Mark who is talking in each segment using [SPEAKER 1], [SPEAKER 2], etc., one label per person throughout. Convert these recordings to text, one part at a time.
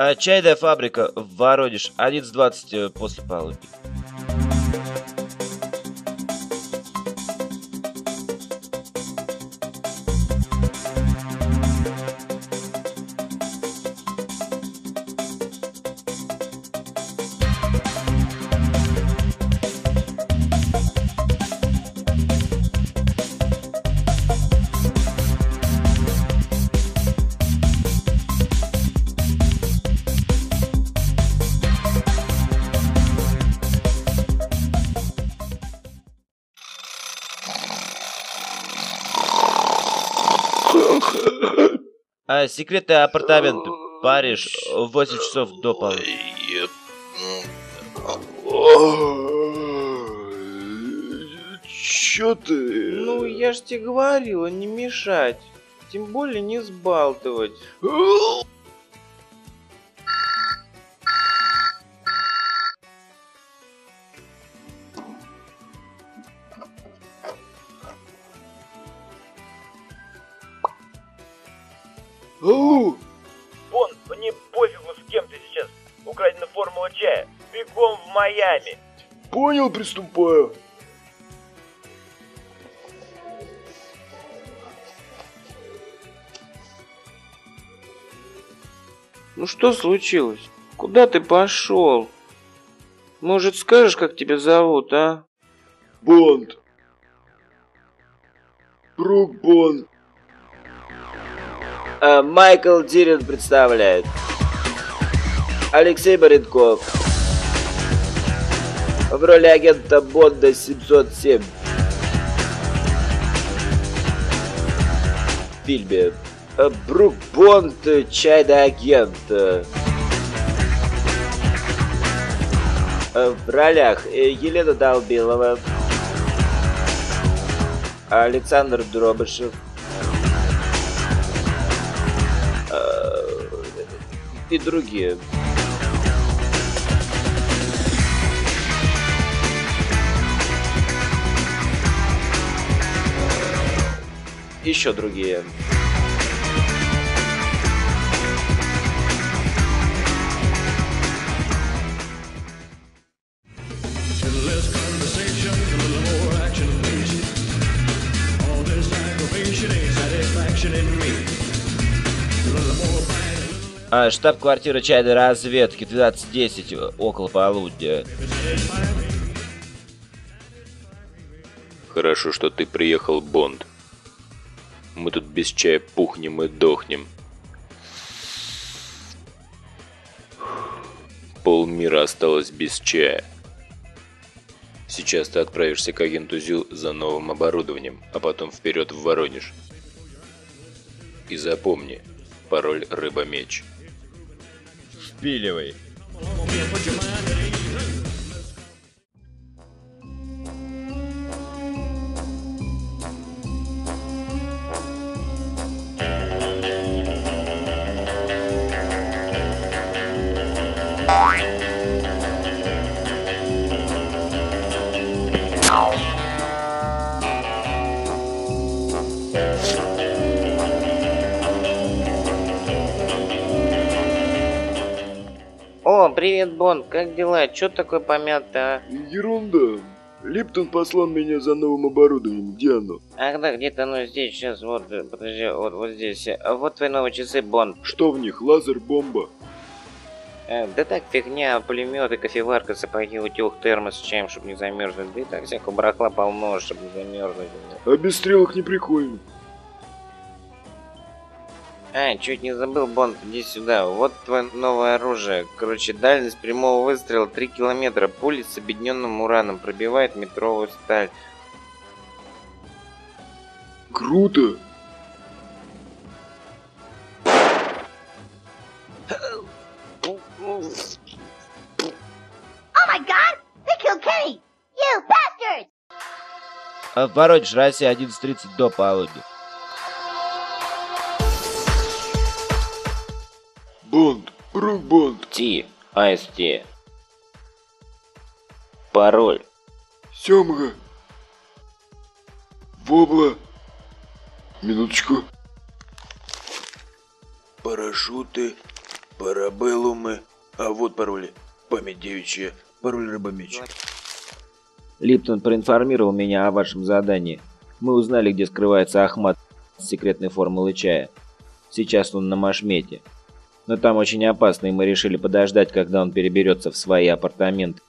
[SPEAKER 1] А чайная фабрика в Воронеж, 11.20 э, после полудня. А секретные апартаменты. Париж, 8 часов до полудня.
[SPEAKER 2] Чё ты?
[SPEAKER 3] Ну, я ж тебе говорила, не мешать. Тем более не сбалтывать.
[SPEAKER 4] Мне пофигу, с кем ты сейчас. Украдена формула чая. Бегом в Майами.
[SPEAKER 2] Понял, приступаю.
[SPEAKER 3] Ну что случилось? Куда ты пошел? Может, скажешь, как тебя зовут, а?
[SPEAKER 2] Бонд. Брук Бонд.
[SPEAKER 1] А, Майкл Дирин представляет. Алексей Баренков. В роли агента Бонда 707. В фильме. А, Брук Бонд, чайный агент. А, В ролях э, Елена Долбилова. Александр Дробышев. И другие. Еще другие. А, штаб-квартира чайной разведки 1210 около полудня.
[SPEAKER 5] Хорошо, что ты приехал, Бонд. Мы тут без чая пухнем и дохнем. Полмира осталось без чая. Сейчас ты отправишься к агенту ЗЮ за новым оборудованием, а потом вперед в Воронеж. И запомни, пароль «Рыба-меч».
[SPEAKER 1] Впиливай.
[SPEAKER 3] Привет, Бон, как дела? Чё такой помятый, а?
[SPEAKER 2] Ерунда. Липтон послал меня за новым оборудованием. Где оно?
[SPEAKER 3] Ах да, где-то оно здесь, сейчас, вот, подожди, вот, вот здесь. А Вот твои новые часы, Бон.
[SPEAKER 2] Что в них? Лазер-бомба?
[SPEAKER 3] Э, да так, фигня, пулеметы, кофеварка, сапоги, утюг, термос с чаем, чтобы не замерзнуть. Да и так всякого барахла полно, чтобы не замерзнуть.
[SPEAKER 2] А без стрелок не прикольно.
[SPEAKER 3] А, чуть не забыл, Бонд, иди сюда. Вот твое новое оружие. Короче, дальность прямого выстрела 3 километра. Пули с объединенным ураном пробивает метровую сталь.
[SPEAKER 2] Круто.
[SPEAKER 1] Воронеж, Россия, 11.30 до полудня.
[SPEAKER 2] Бонд. Брук Бонд.
[SPEAKER 3] Ти, АСТ. Пароль.
[SPEAKER 2] Семга. Вобла. Минуточку. Парашюты. Парабеллумы. А вот пароли. Память девичья. Пароль рыбомеч.
[SPEAKER 1] Липтон проинформировал меня о вашем задании. Мы узнали, где скрывается Ахмат с секретной формулы чая. Сейчас он на Машмете. Но там очень опасно, и мы решили подождать, когда он переберется в свои апартаменты.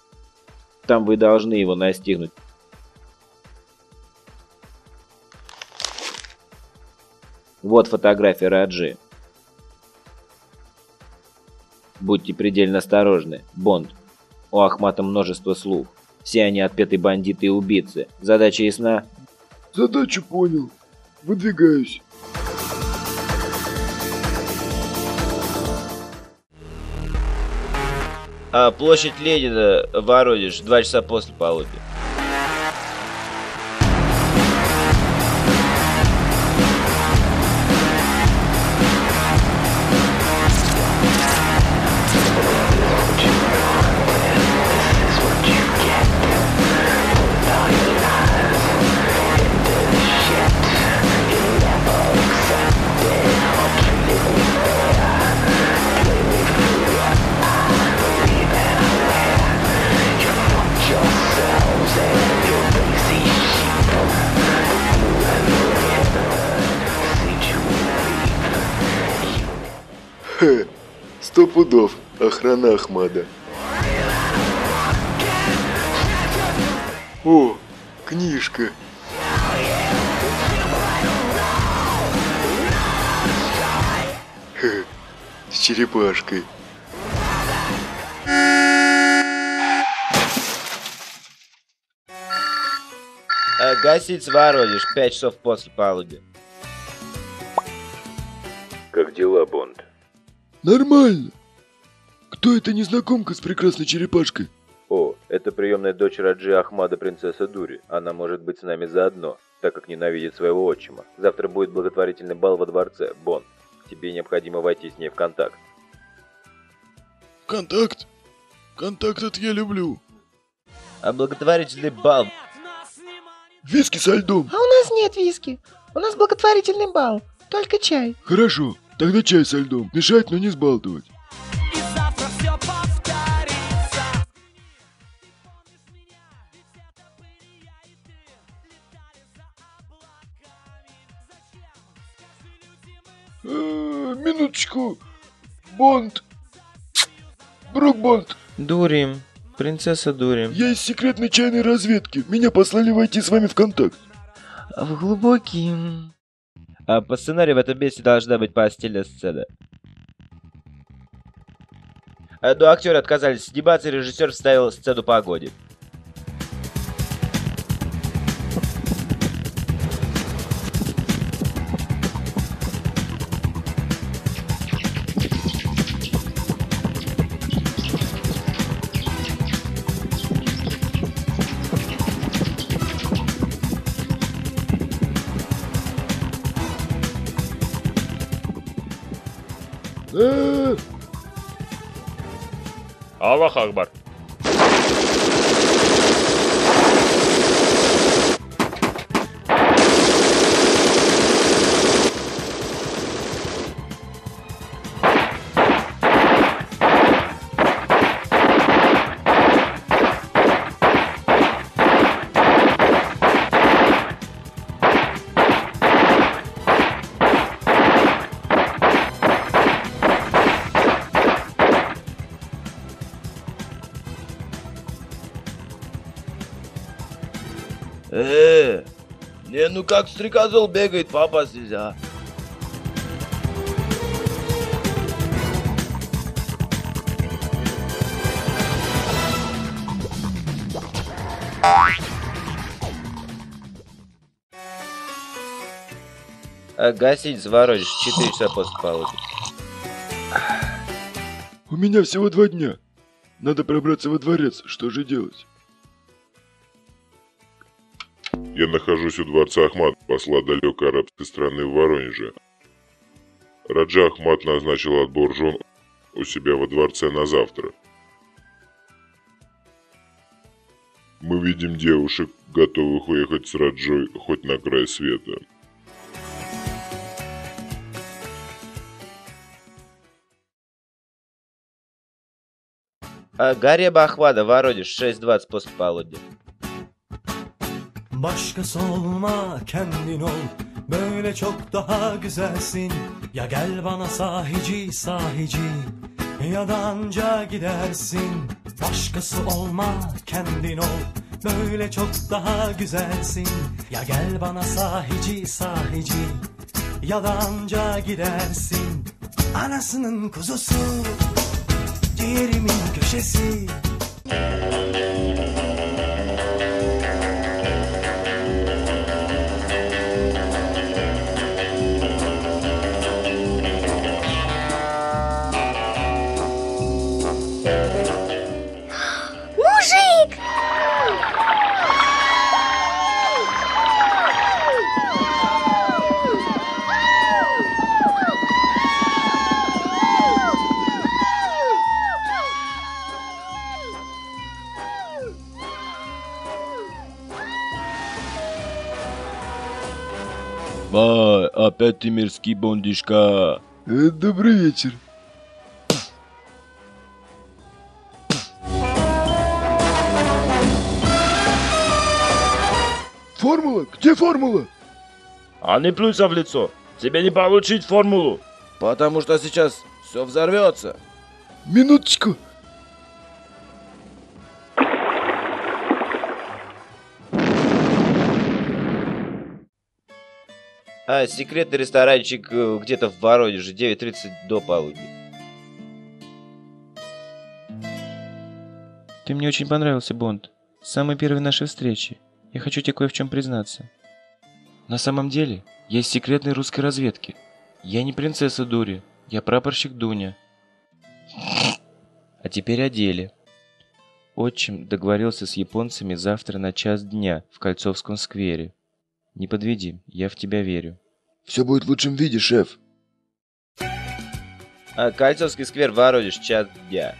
[SPEAKER 1] Там вы должны его настигнуть. Вот фотография Раджи. Будьте предельно осторожны, Бонд. У Ахмата множество слуг. Все они отпетые бандиты и убийцы. Задача ясна?
[SPEAKER 2] Задачу понял. Выдвигаюсь.
[SPEAKER 1] А, площадь Ленина, Воронеж, два часа после полудня.
[SPEAKER 2] Охрана Ахмада. О, книжка. Хе, с черепашкой.
[SPEAKER 1] А, гасить Воронеж, пять часов после полудня.
[SPEAKER 5] Как дела, Бонд?
[SPEAKER 2] Нормально. Кто эта незнакомка с прекрасной черепашкой?
[SPEAKER 5] О, это приемная дочь Раджи Ахмада, принцесса Дури. Она может быть с нами заодно, так как ненавидит своего отчима. Завтра будет благотворительный бал во дворце, Бонд. Тебе необходимо войти с ней в контакт.
[SPEAKER 2] Контакт? Контакт это я люблю.
[SPEAKER 1] А благотворительный бал.
[SPEAKER 2] Виски со льдом.
[SPEAKER 6] А у нас нет виски. У нас благотворительный бал. Только чай.
[SPEAKER 2] Хорошо, тогда чай со льдом. Мешать, но не сбалтывать. Минуточку. Бонд. Брук Бонд,
[SPEAKER 1] Дури. Принцесса Дури.
[SPEAKER 2] я из секретной чайной разведки. Меня послали войти с вами в контакт.
[SPEAKER 6] В глубокий...
[SPEAKER 1] А по сценарию в этом месте должна быть постельная сцена. А, Но актеры отказались сниматься, режиссер вставил сцену погоде.
[SPEAKER 2] Э,
[SPEAKER 4] Аллах
[SPEAKER 1] ну как стрекозол бегает, попасть нельзя. А, гасить Воронеж, 4 часа после полудня.
[SPEAKER 2] у меня всего два дня. Надо пробраться во дворец. Что же делать?
[SPEAKER 7] Я нахожусь у дворца Ахмад, посла далекой арабской страны в Воронеже. Раджа Ахмад назначил отбор жен у себя во дворце на завтра. Мы видим девушек, готовых уехать с Раджой хоть на край света.
[SPEAKER 1] А, Гареба Ахмада, Воронеж, 6.20 после полудня.
[SPEAKER 8] Başkası olma kendin ol. Böyle çok daha güzelsin. Ya gel bana sahici sahici. Ya da anca gidersin. Başkası olma kendin ol. Böyle çok daha güzelsin. Ya gel bana sahici sahici. Ya da anca gidersin. Anasının kuzusu Ciğerimin köşesi
[SPEAKER 9] опять ты мирский бондишка.
[SPEAKER 2] Э, добрый вечер. Формула? Где формула?
[SPEAKER 9] А не плюйся в лицо. Тебе не получить формулу.
[SPEAKER 1] Потому что сейчас все взорвется.
[SPEAKER 2] Минуточку.
[SPEAKER 1] А, секретный ресторанчик э, где-то в Воронеже, 9.30 до полудня.
[SPEAKER 10] Ты мне очень понравился, Бонд. С самой первой нашей встречи. Я хочу тебе кое в чем признаться. На самом деле, я из секретной русской разведки. Я не принцесса Дури, я прапорщик Дуня. А теперь о деле. Отчим договорился с японцами завтра на час дня в Кольцовском сквере. Не подведи, я в тебя верю.
[SPEAKER 2] Все будет в лучшем виде, шеф.
[SPEAKER 1] А, Кольцовский сквер, Воронеж, час дня.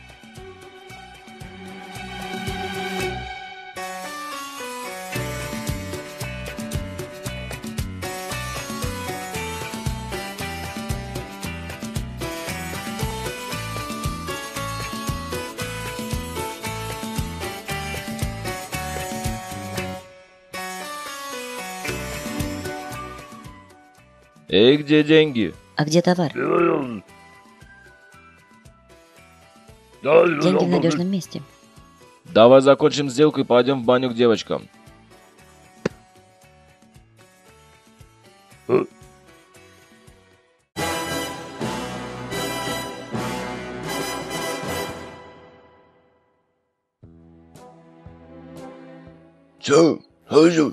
[SPEAKER 9] Эй, где деньги?
[SPEAKER 11] А где товар? Деньги в надежном месте.
[SPEAKER 9] Давай закончим сделку и пойдем в баню к девочкам.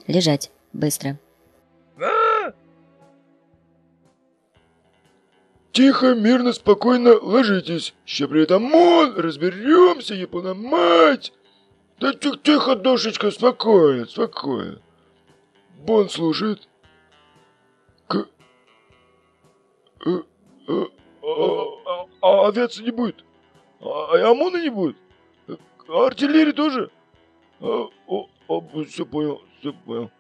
[SPEAKER 11] Лежать. Быстро.
[SPEAKER 2] Тихо, мирно, спокойно ложитесь. Еще при этом мон, разберемся, япона мать. Да тихо, тихо, душечка, спокойно, спокойно. Бон служит. К... Э, э, а, а авиации не будет? А, и ОМОНа не будет? А артиллерии тоже? А, о, о, все понял, все понял.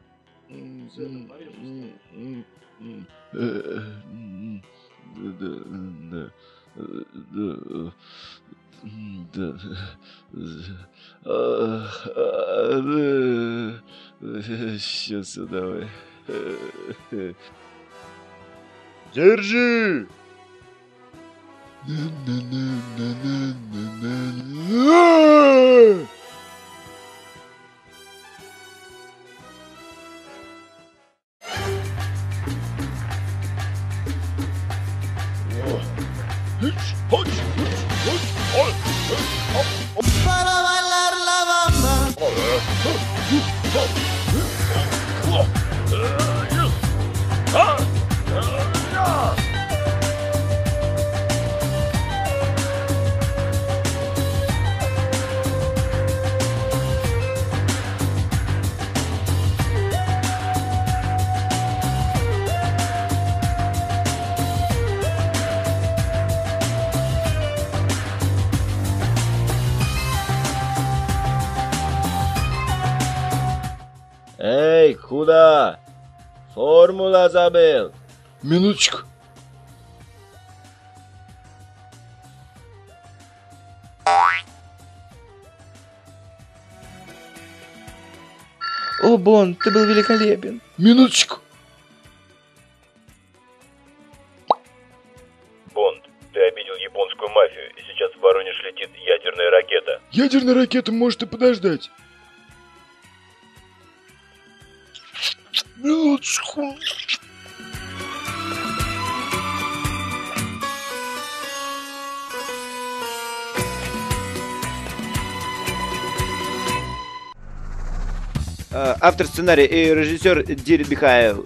[SPEAKER 2] М, м, м, м, э, э, м, да, да, да, да, да, сейчас давай. Держи!
[SPEAKER 8] Rodeio.
[SPEAKER 9] «Эй, куда? Формула забыл!»
[SPEAKER 2] «Минуточку!»
[SPEAKER 6] О, Бон, ты был великолепен.
[SPEAKER 2] Минуточку.
[SPEAKER 4] Бонд, ты обидел японскую мафию, и сейчас в Воронеж летит ядерная ракета.
[SPEAKER 2] Ядерная ракета может и подождать. Минуточку.
[SPEAKER 1] Э, Автор сценария и режиссер Дирит Михаил.